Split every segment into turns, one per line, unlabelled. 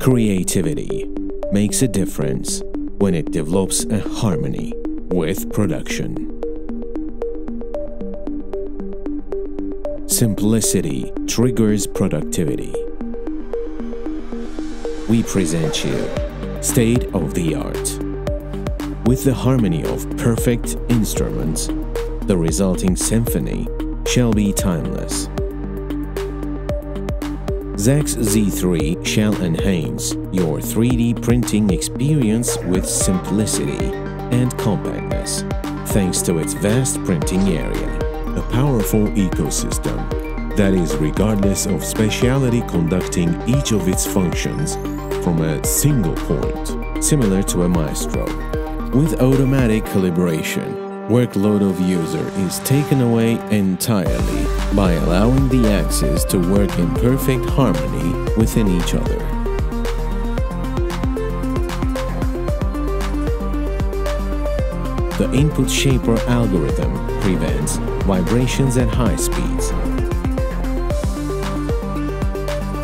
Creativity makes a difference when it develops a harmony with production. Simplicity triggers productivity. We present you State of the Art. With the harmony of perfect instruments, the resulting symphony shall be timeless. Zaxe Z3 shall enhance your 3D printing experience with simplicity and compactness, thanks to its vast printing area. A powerful ecosystem that is regardless of speciality conducting each of its functions from a single point, similar to a maestro. With automatic calibration, workload of user is taken away entirely by allowing the axes to work in perfect harmony within each other. The input shaper algorithm prevents vibrations at high speeds.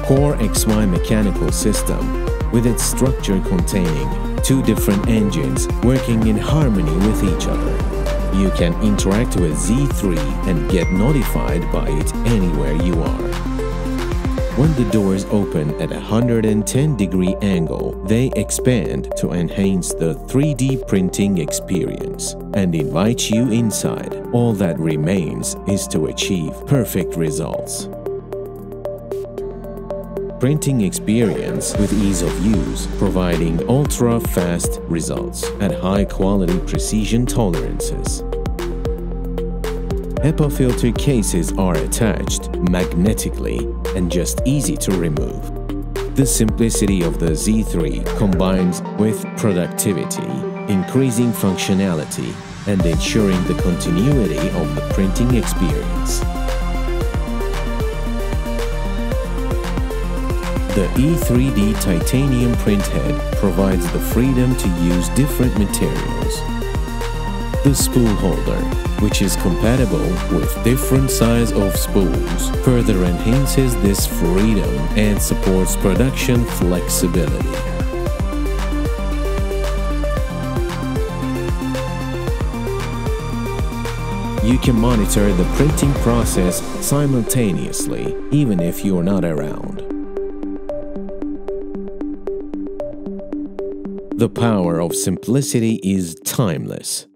Core XY mechanical system with its structure containing two different engines working in harmony with each other. You can interact with Z3 and get notified by it anywhere you are. When the doors open at a 110 degree angle, they expand to enhance the 3D printing experience and invite you inside. All that remains is to achieve perfect results. Printing experience with ease of use, providing ultra-fast results at high-quality precision tolerances. HEPA filter cases are attached magnetically and just easy to remove. The simplicity of the Z3 combines with productivity, increasing functionality and ensuring the continuity of the printing experience. The E3D titanium printhead provides the freedom to use different materials. The spool holder, which is compatible with different size of spools, further enhances this freedom and supports production flexibility. You can monitor the printing process simultaneously, even if you're not around. The power of simplicity is timeless.